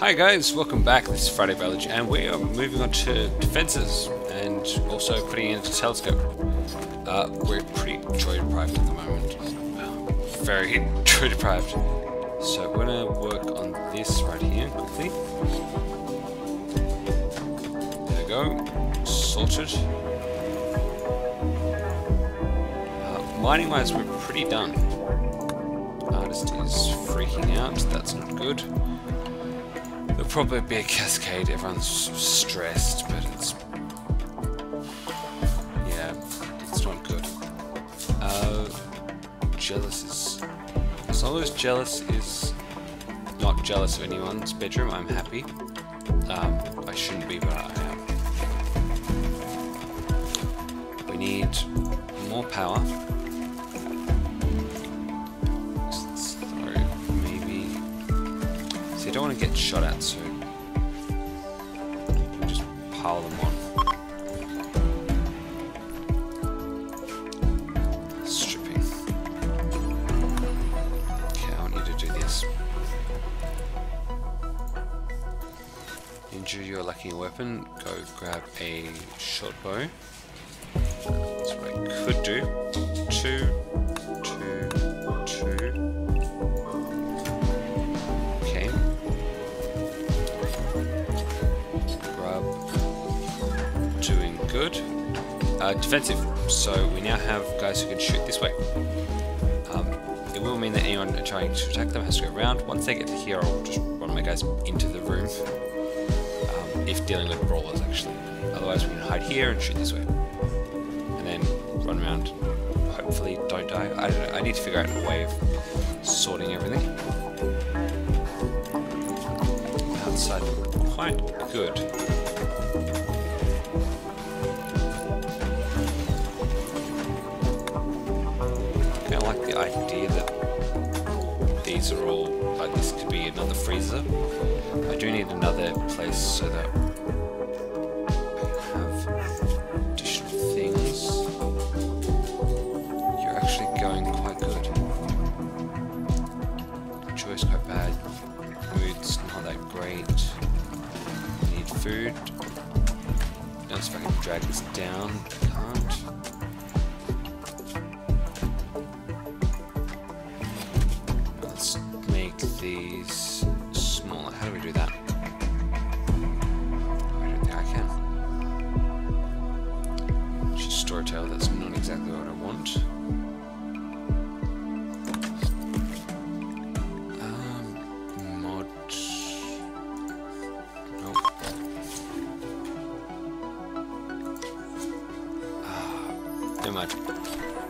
Hi guys, welcome back. This is Friday Biology, and we are moving on to defenses and also putting in a telescope. Uh, we're pretty joy deprived at the moment. Very joy deprived. So we're gonna work on this right here quickly. There we go. Sorted. Uh, mining wise, we're pretty done. Artist is freaking out. That's not good. There'll probably be a cascade, everyone's stressed, but it's... Yeah, it's not good. Uh, jealous is... As long as jealous is not jealous of anyone's bedroom, I'm happy. Um, I shouldn't be, but I am. We need more power. Don't want to get shot at, so we'll just pile them on. Stripping. Okay, I want you to do this. Injure your lacking weapon, go grab a short bow. That's what I could do. Two, Uh, defensive, so we now have guys who can shoot this way. Um, it will mean that anyone trying to attack them has to go around. Once they get to here, I'll just run my guys into the room. Um, if dealing with brawlers, actually. Otherwise, we can hide here and shoot this way. And then run around. Hopefully, don't die. I don't know. I need to figure out a way of sorting everything. Outside, quite good. These are all, like this could be another freezer. I do need another place so that I have additional things. You're actually going quite good. Choice quite bad. Mood's not that great. Need food. Notice if I can drag this down. Never mind.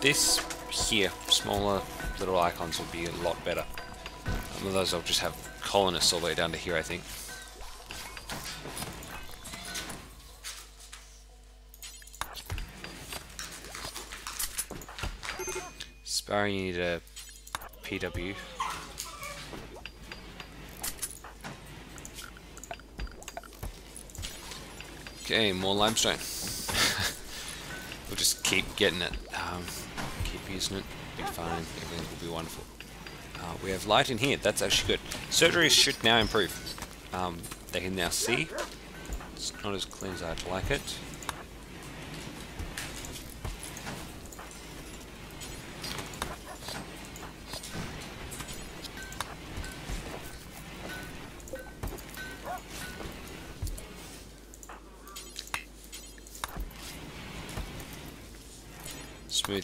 This here, smaller little icons would be a lot better. Otherwise I'll just have colonists all the way down to here, I think. Sparrow, you need a PW. Okay, more limestone. Just keep getting it. Um, keep using it. Be fine. Everything will be wonderful. Uh, we have light in here, that's actually good. Surgeries should now improve. Um, they can now see. It's not as clean as I'd like it.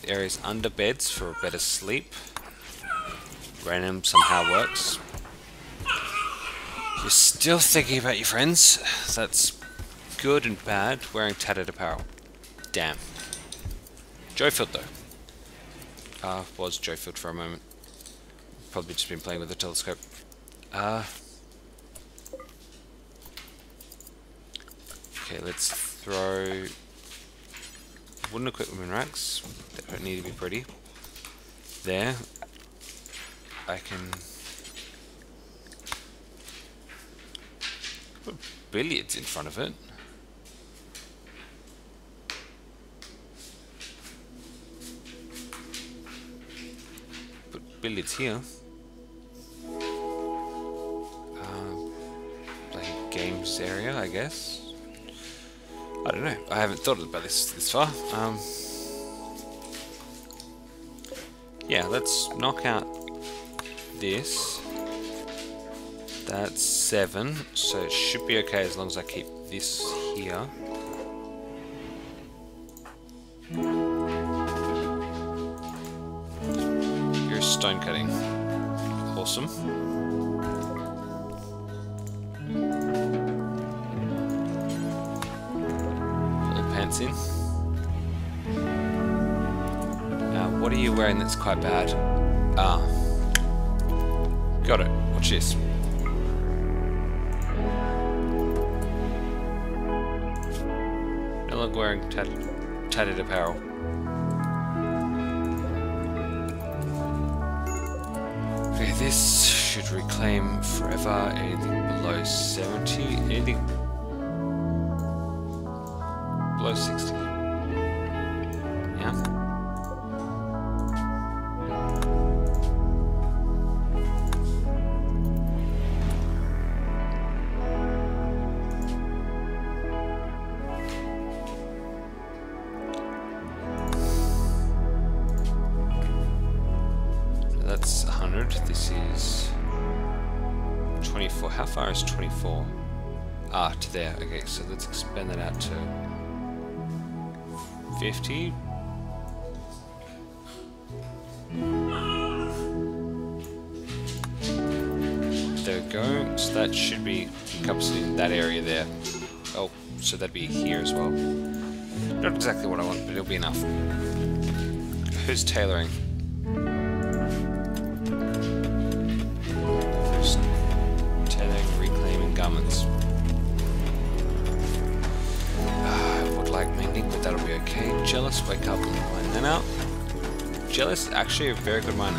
Areas under beds for a better sleep. Random somehow works. You're still thinking about your friends. That's good and bad. Wearing tattered apparel. Damn. Joefield though. Uh, was Joefield for a moment. Probably just been playing with the telescope. Uh, okay, let's throw wooden equipment racks. They don't need to be pretty. There. I can put billiards in front of it. Put billiards here. Uh, games area, I guess. I don't know. I haven't thought about this this far. Um, yeah, let's knock out this. That's seven, so it should be okay as long as I keep this here. In. Now, what are you wearing that's quite bad? Ah. Got it. Watch this. No longer wearing tattered, tattered apparel. Okay, this should reclaim forever anything below 70, anything below 60. Yeah. That's 100. This is 24. How far is 24? Ah, to there. Okay, so let's expand that out to 50. There we go. So that should be encompassing that area there. Oh, so that'd be here as well. Not exactly what I want, but it'll be enough. Who's tailoring? That'll be okay. Jealous, wake up and line that out. Jealous is actually a very good miner.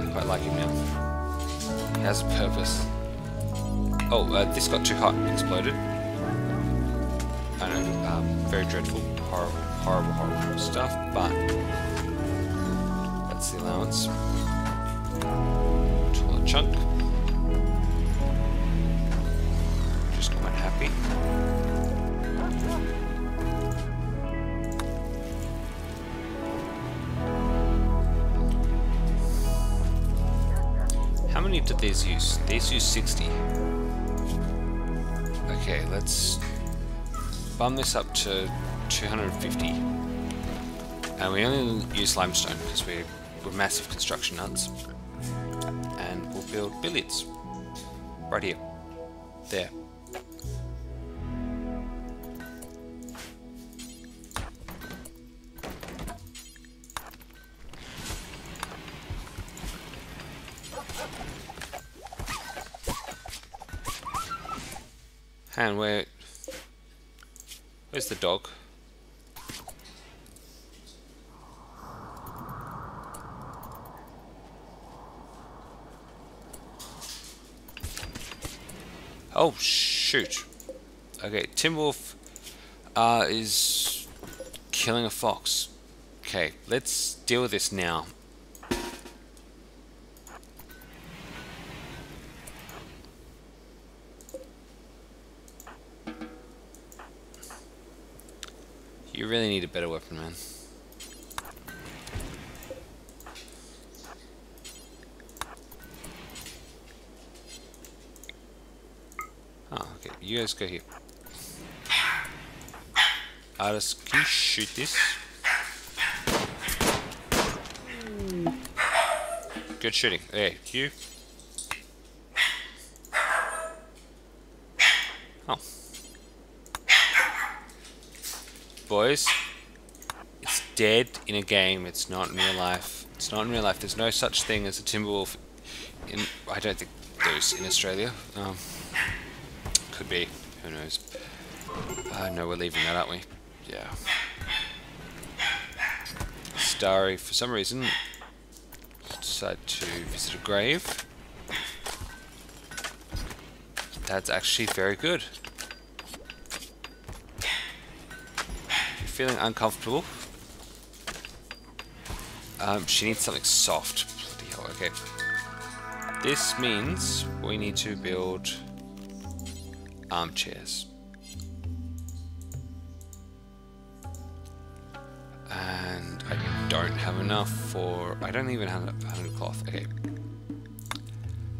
I quite like him now. He has a purpose. Oh, uh, this got too hot, and exploded. I know, um, very dreadful, horrible, horrible, horrible stuff, but that's the allowance. Toilet chunk. Just quite happy. Many did these use? These use 60. Okay, let's bump this up to 250. And we only use limestone because we're, we're massive construction nuts. And we'll build billiards. Right here. There. And where... Where's the dog? Oh, shoot. Okay, Timberwolf uh, is killing a fox. Okay, let's deal with this now. Really need a better weapon, man. Oh, okay. You guys go here. Artist, can you shoot this? Good shooting. Hey, you. Oh. Boys, it's dead in a game. It's not in real life. It's not in real life. There's no such thing as a Timberwolf in... I don't think there's in Australia. Um, could be. Who knows? Uh, no, we're leaving that, aren't we? Yeah. Starry, for some reason, decided to visit a grave. That's actually very good. If you're feeling uncomfortable, um, she needs something soft. Bloody hell, okay. This means we need to build armchairs. And I don't have enough for... I don't even have enough cloth. Okay.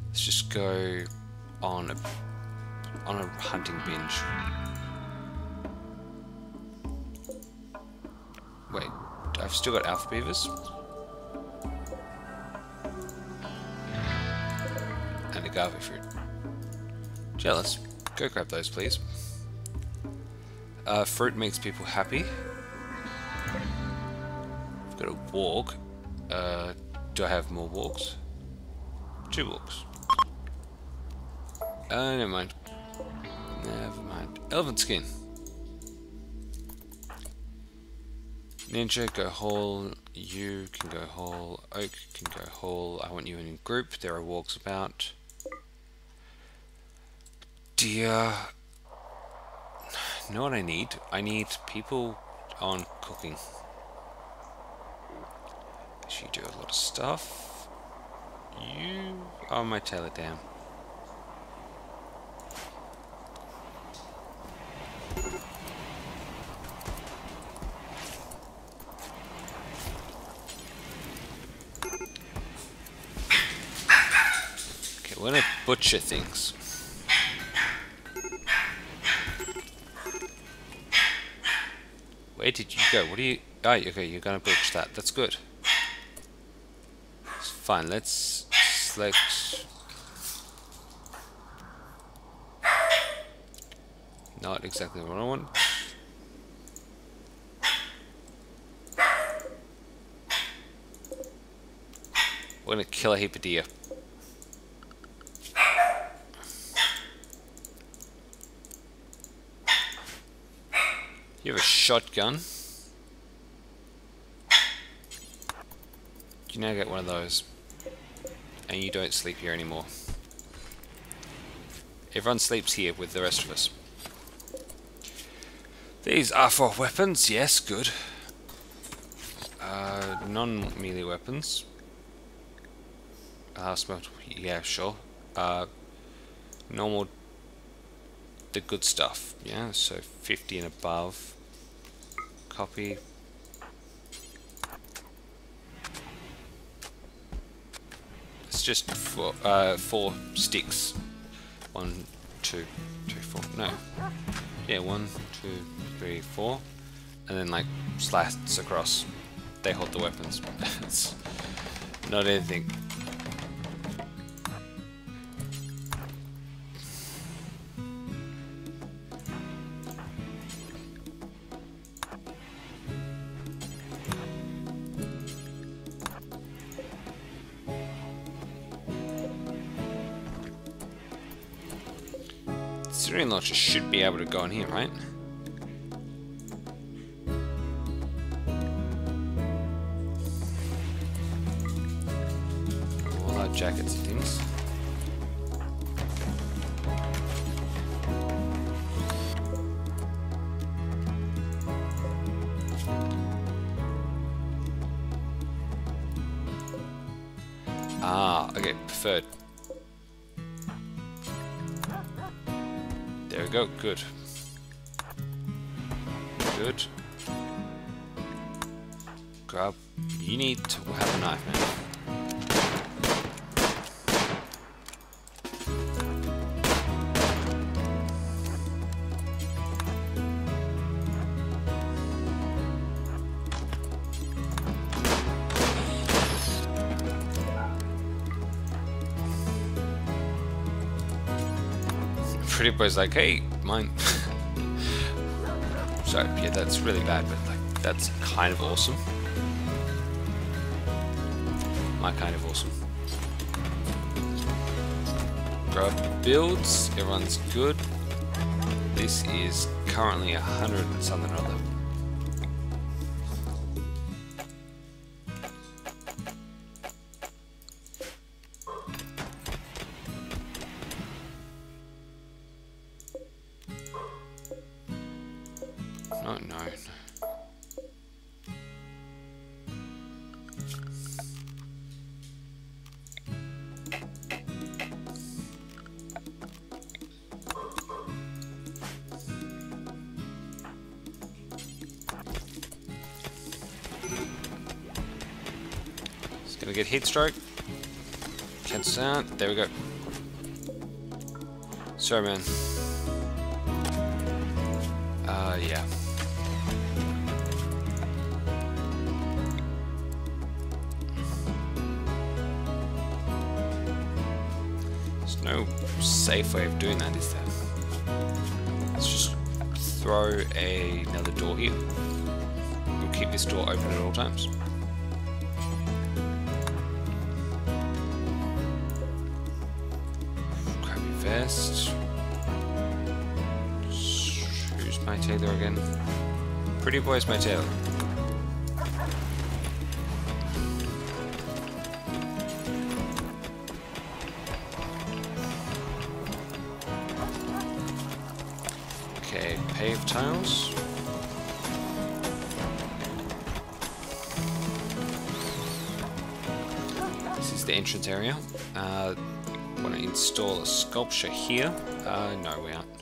Let's just go on a, on a hunting binge. I've still got alpha beavers? And agave fruit. Jealous. Go grab those, please. Uh, fruit makes people happy. I've got a walk. Uh, do I have more walks? Two walks. Uh, never mind. Never mind. Elephant skin. Ninja, go whole. You can go whole. Oak can go whole. I want you in a group. There are walks about. Dear. Know what I need? I need people on cooking. You do a lot of stuff. You are my tailor down. We're gonna butcher things. Where did you go? What are you... Oh, okay, you're gonna butcher that. That's good. It's fine, let's select... Not exactly what I want. We're gonna kill a heap of deer. You have a shotgun. You now get one of those. And you don't sleep here anymore. Everyone sleeps here with the rest of us. These are for weapons, yes, good. Uh, non-melee weapons. Uh, yeah, sure. Uh, normal, the good stuff, yeah, so 50 and above. Copy. It's just four, uh, four sticks. One, two, two, four, no. Yeah, one, two, three, four. And then like slats across. They hold the weapons. it's not anything be able to go in here, right? All our jackets and things. Good. Pretty boy's like, hey, mine. Sorry, yeah, that's really bad, but like, that's kind of awesome. My kind of awesome. Grab builds, everyone's good. This is currently a hundred and something or other. Gonna heat stroke. Cancel out. There we go. Sorry, man. Uh, yeah. There's no safe way of doing that, is there? Let's just throw a, another door here. We'll keep this door open at all times. My tailor again? Pretty boy's my tailor. Okay, paved tiles. This is the entrance area. Uh, want to install a sculpture here. Uh, no, we aren't.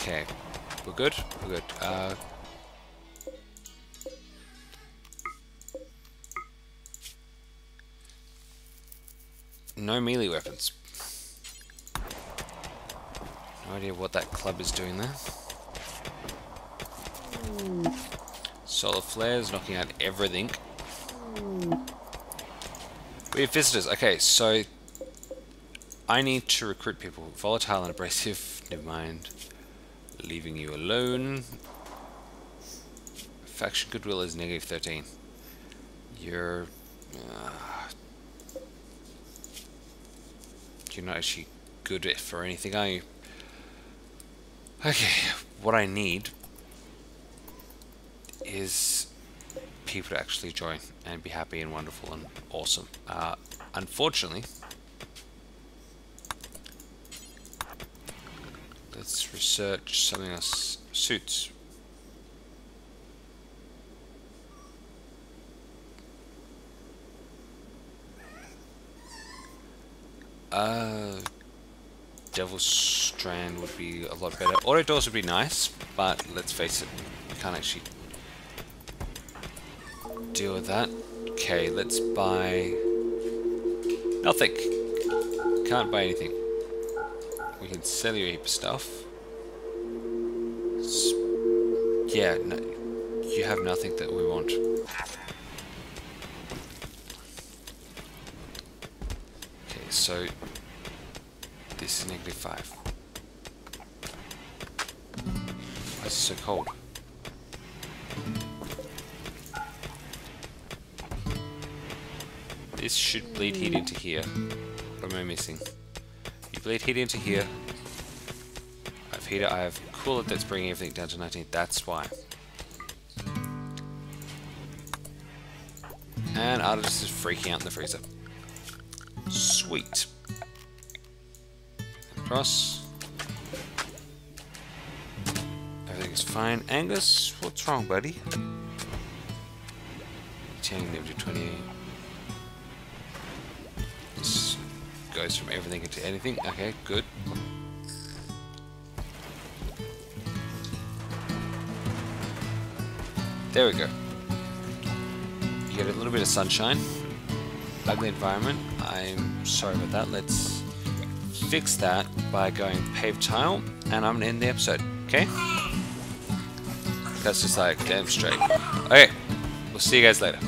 Okay, we're good. We're good. Uh, no melee weapons. No idea what that club is doing there. Solar flares knocking out everything. We have visitors. Okay, so I need to recruit people. Volatile and abrasive. Never mind. Leaving you alone. Faction goodwill is negative 13. You're... Uh, you're not actually good for anything, are you? Okay, what I need is people to actually join and be happy and wonderful and awesome. Uh, unfortunately, let's research something else suits. Uh, Devil's Strand would be a lot better. Auto doors would be nice, but let's face it, we can't actually deal with that. Okay, let's buy nothing. Can't buy anything. Can sell you heap stuff. Yeah, no, you have nothing that we want. Okay, so this is negative 5. Why is it so cold? This should bleed heat into here. What am I missing? You bleed heat into here. I have heater, I have cooler that's bringing everything down to 19. That's why. And Artist is freaking out in the freezer. Sweet. Cross. Everything's fine. Angus, what's wrong, buddy? 10, negative 28. Goes from everything into anything. Okay, good. There we go. You get a little bit of sunshine. Ugly environment. I'm sorry about that. Let's fix that by going paved tile, and I'm gonna end the episode. Okay? That's just like damn straight. Okay, we'll see you guys later.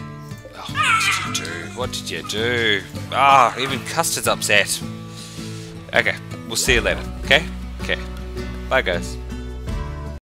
What did you do? What did you do? Ah, even Custard's upset. Okay, we'll see you later. Okay? Okay. Bye, guys.